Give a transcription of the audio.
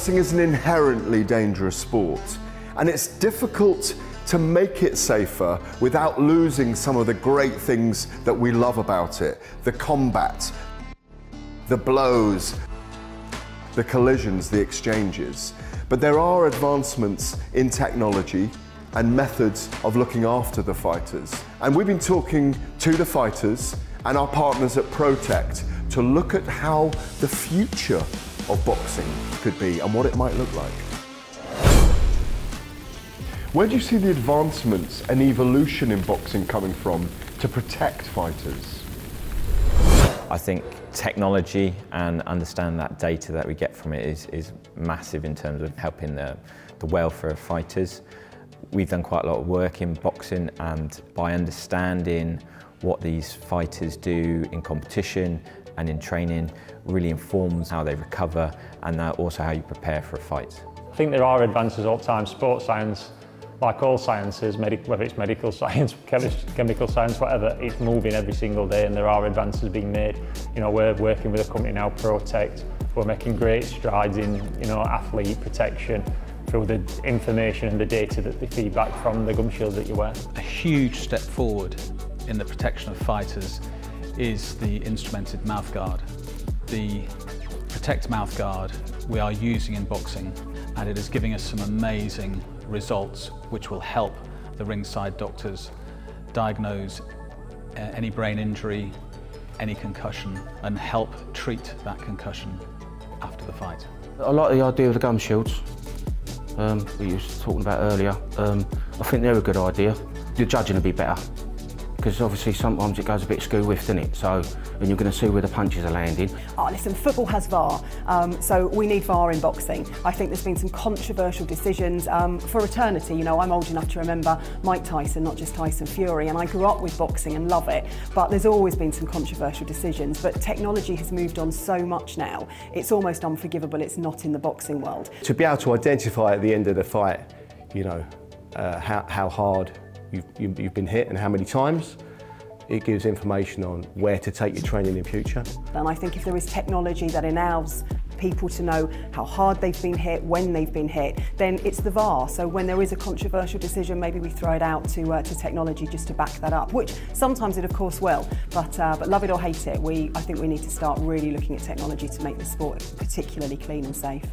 boxing is an inherently dangerous sport, and it's difficult to make it safer without losing some of the great things that we love about it the combat, the blows, the collisions, the exchanges. But there are advancements in technology and methods of looking after the fighters. And we've been talking to the fighters and our partners at Protect to look at how the future of boxing could be and what it might look like. Where do you see the advancements and evolution in boxing coming from to protect fighters? I think technology and understand that data that we get from it is, is massive in terms of helping the, the welfare of fighters. We've done quite a lot of work in boxing and by understanding what these fighters do in competition and in training really informs how they recover and also how you prepare for a fight. I think there are advances all the time. Sports science like all sciences, whether it's medical science, chemical science, whatever, it's moving every single day and there are advances being made. You know, we're working with a company now, Protect, we're making great strides in, you know, athlete protection through the information and the data that the feedback from the gum shield that you wear. A huge step forward in the protection of fighters is the instrumented mouthguard. The Protect mouthguard we are using in boxing and it is giving us some amazing results which will help the ringside doctors diagnose uh, any brain injury, any concussion and help treat that concussion after the fight. I like the idea of the gum shields um, we were talking about earlier. Um, I think they're a good idea. The judging will be better because obviously sometimes it goes a bit skew whiffed, doesn't it? So, and you're going to see where the punches are landing. Oh, listen, football has VAR, um, so we need VAR in boxing. I think there's been some controversial decisions um, for eternity. You know, I'm old enough to remember Mike Tyson, not just Tyson Fury, and I grew up with boxing and love it. But there's always been some controversial decisions. But technology has moved on so much now, it's almost unforgivable. It's not in the boxing world. To be able to identify at the end of the fight, you know, uh, how, how hard you've, you've been hit and how many times. It gives information on where to take your training in future. And I think if there is technology that enables people to know how hard they've been hit, when they've been hit, then it's the VAR. So when there is a controversial decision, maybe we throw it out to, uh, to technology just to back that up, which sometimes it of course will. But, uh, but love it or hate it, we, I think we need to start really looking at technology to make the sport particularly clean and safe.